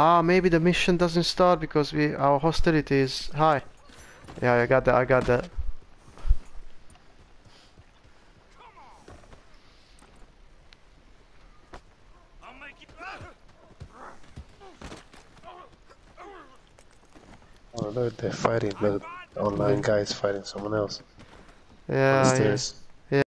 Ah, maybe the mission doesn't start because we our hostility is high. Yeah, I got that. I got that. Oh, look, they're fighting. The online guys fighting someone else. Yeah,